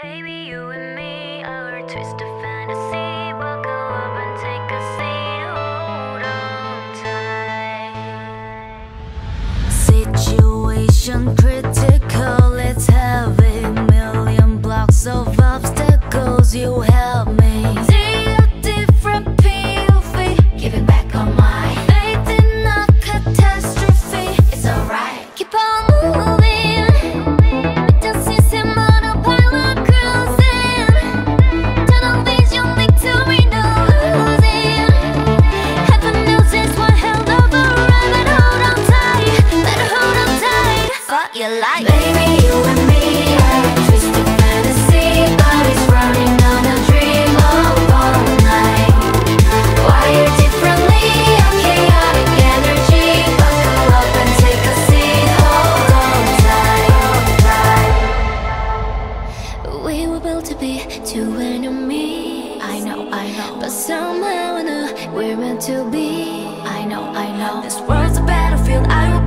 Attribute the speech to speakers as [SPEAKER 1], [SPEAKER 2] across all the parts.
[SPEAKER 1] Baby, you and me are a twist of fantasy. Buckle up and take a seat. Hold on tight. Situation Your baby. You and me are twisted fantasy. Bodies running on a dream of all night. Wired differently, a chaotic energy. Buckle up and take a seat. Hold on tight. We were built to be two enemies. I know, I know. But somehow I know we're meant to be. I know, I know. This world's a battlefield. I will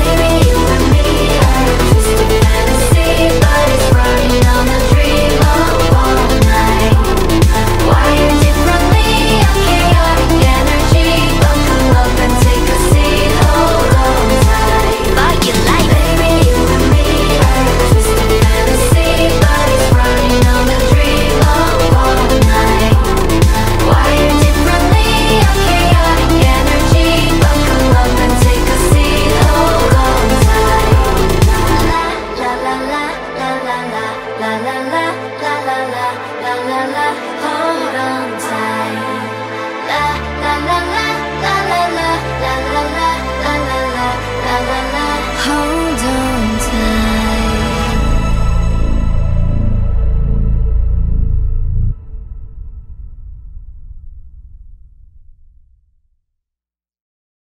[SPEAKER 1] la la la la la la la la. Hold on